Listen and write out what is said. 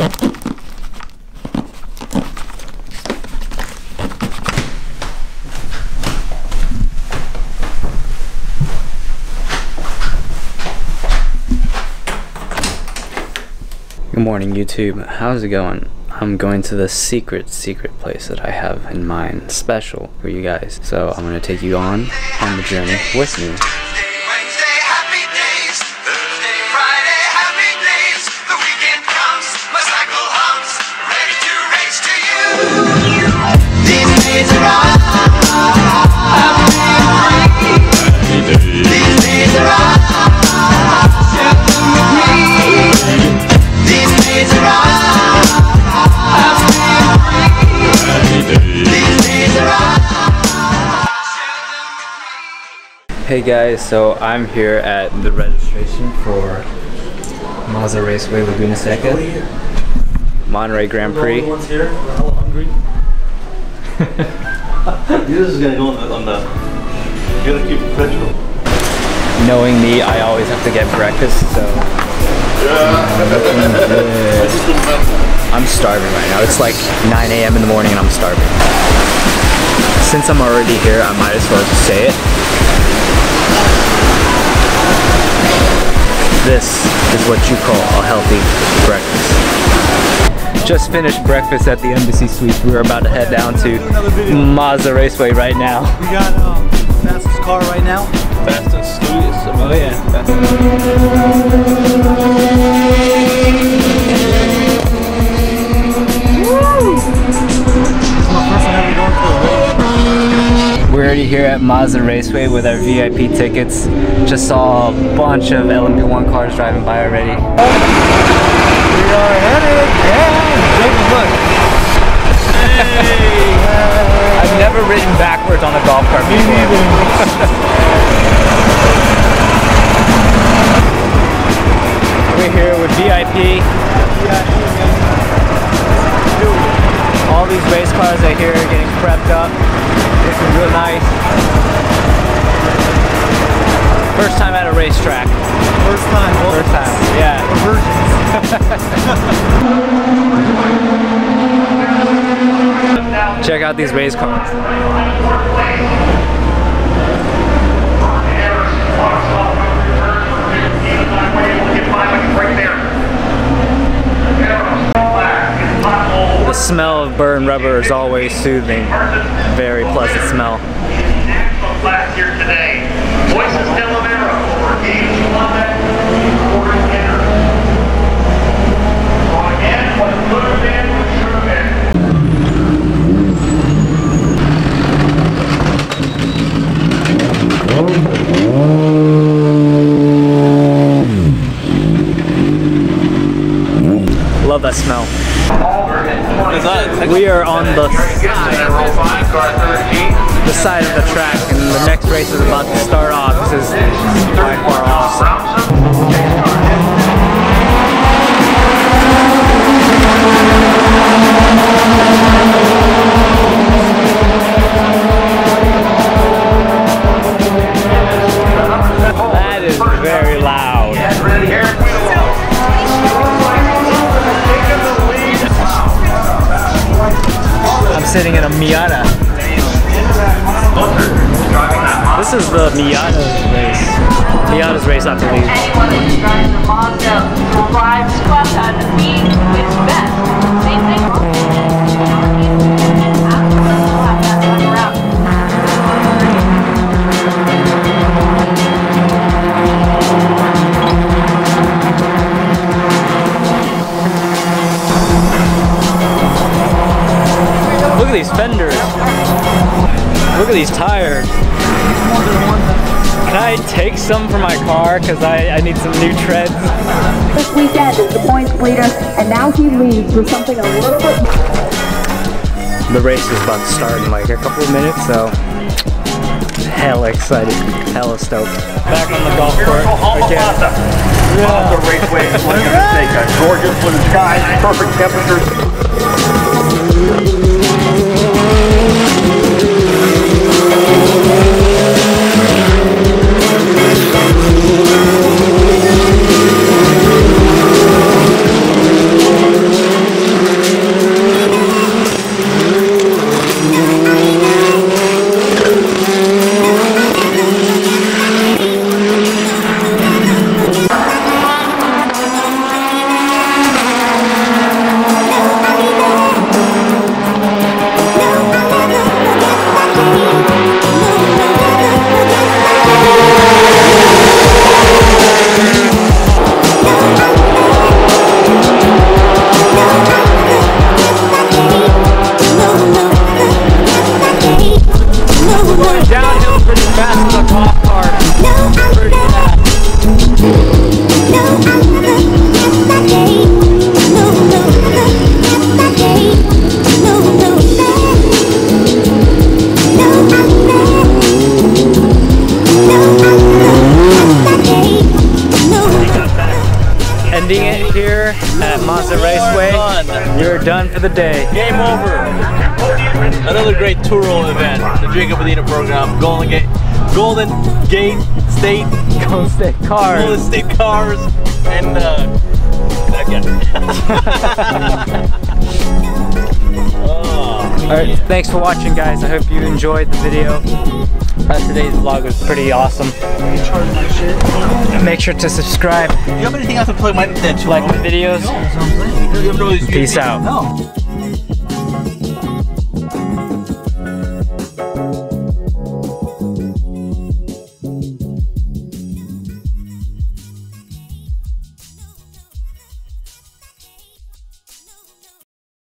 Good morning, YouTube. How's it going? I'm going to the secret, secret place that I have in mind, special for you guys. So I'm gonna take you on on the journey with me. Hey guys, so I'm here at the registration for Mazda Raceway Laguna Seca, Monterey Grand Prix. One's here. We're hella hungry. this is gonna go on the. On the you gotta keep it professional. Knowing me, I always have to get breakfast, so I'm starving right now. It's like 9 a.m. in the morning and I'm starving. Since I'm already here, I might as well just say it. This is what you call a healthy breakfast. Just finished breakfast at the Embassy Suites. We're about to head down to Mazda Raceway right now. We got um, fastest car right now. Fastest Louis. Oh yeah. This We're already here at Mazda Raceway with our VIP tickets. Just saw a bunch of LMP1 cars driving by already. We are headed. Yeah. Jacob, look. I've these race cars are here getting prepped up. Looking real nice. First time at a racetrack. First time. Well, First time. Yeah. Check out these race cars. The smell of burned rubber is always soothing. Very pleasant smell. Love that smell. We are on the the side of the track and the next race is about to start off. This is by far awesome. Sitting in a Miata. This is the Miata race. Miata's race, I believe. anyone who's driving Mazda the feet at these fenders. Look at these tires. Can I take some for my car? Because I, I need some new treads. This weekend is the points leader, and now he leads with something a little bit The race is about to start in like a couple of minutes, so hella excited, hella stoked. Back on the golf court again. Mazda Raceway, Laguna Seca, gorgeous blue skies, perfect temperatures. Ending it here at Mazda Raceway. Done. You're done for the day. Game over. Another great Turo event. The Jacob Medina program. Golden Gate, Golden Gate State, Golden State Golden Cars. State Cars, and uh, again. oh, Alright, thanks for watching guys. I hope you enjoyed the video. Uh, today's vlog was pretty awesome. Make sure to subscribe, Do you have anything else to plug my that like the videos. Peace out.